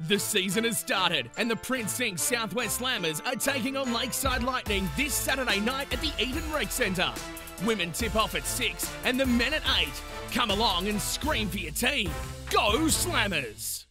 The season has started, and the Prince Inc. Southwest Slammers are taking on Lakeside Lightning this Saturday night at the Eaton Rec Centre. Women tip off at 6 and the men at 8. Come along and scream for your team. Go Slammers!